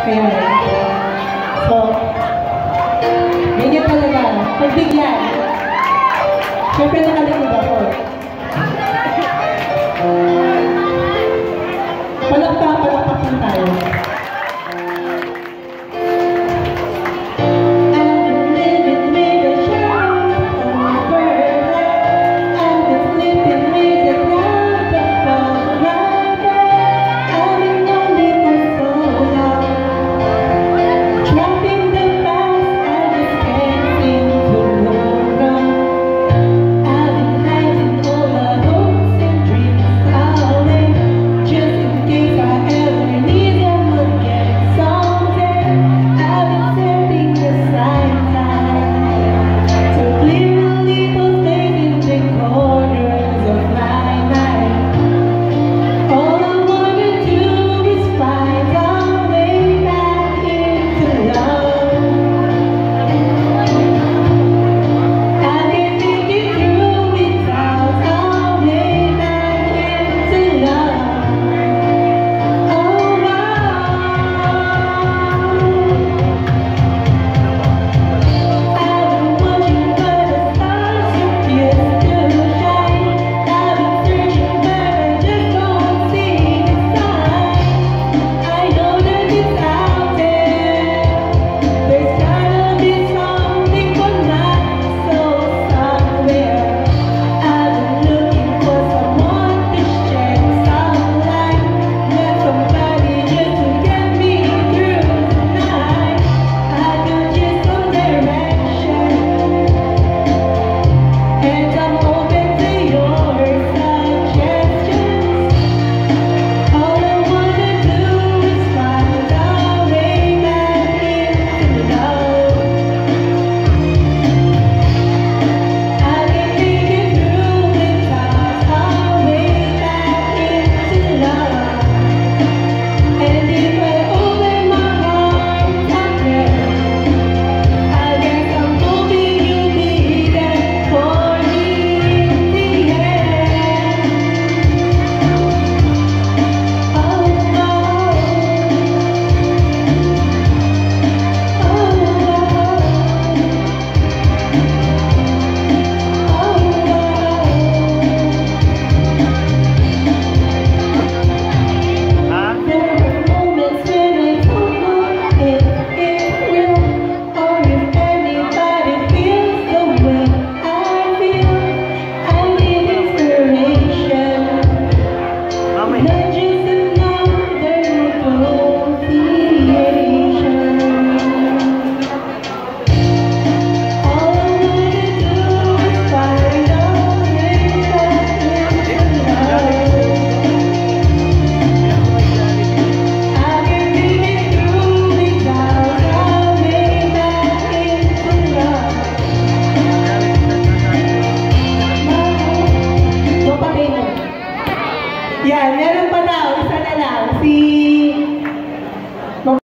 Kaya, so, ganyan talaga. Pagbigyan. Siyempre nakalikod ako. Yan, meron pa daw, isa na lang. Si